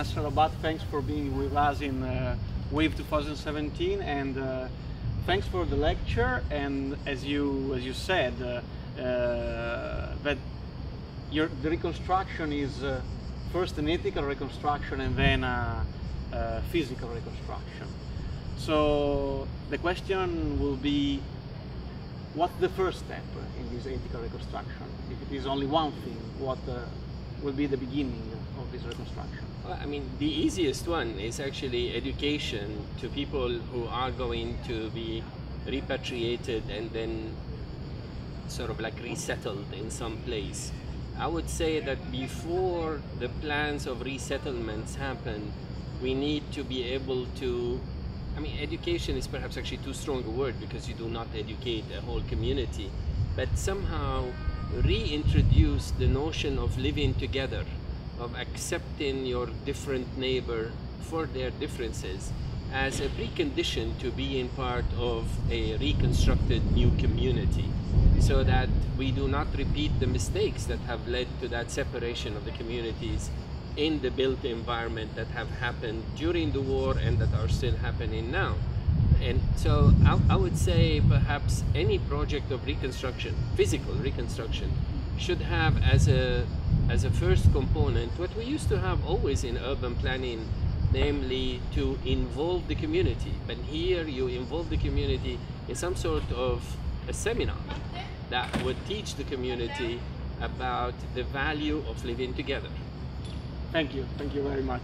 Nasser Rabbat, thanks for being with us in uh, WAVe 2017 and uh, thanks for the lecture and as you as you said uh, uh, that your the reconstruction is uh, first an ethical reconstruction and then a, a physical reconstruction. So the question will be what's the first step in this ethical reconstruction? If it is only one thing, what uh, will be the beginning of this reconstruction? Well, I mean, the easiest one is actually education to people who are going to be repatriated and then sort of like resettled in some place. I would say that before the plans of resettlements happen, we need to be able to I mean, education is perhaps actually too strong a word because you do not educate a whole community, but somehow reintroduce the notion of living together, of accepting your different neighbor for their differences as a precondition to being part of a reconstructed new community so that we do not repeat the mistakes that have led to that separation of the communities in the built environment that have happened during the war and that are still happening now. And so I, I, would say perhaps any project of reconstruction, physical reconstruction, should have as a as a first component what we used to have always in urban planning, namely to involve the community. But here you involve the community in some sort of a seminar that would teach the community about the value of living together. Thank you. Thank you very much.